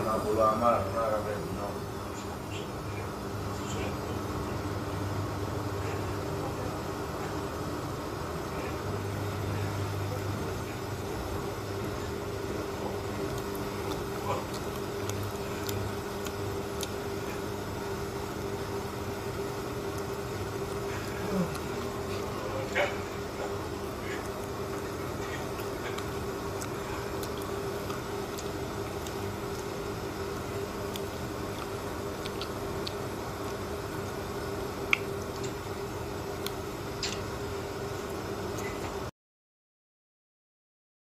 anak bulu amal. nah,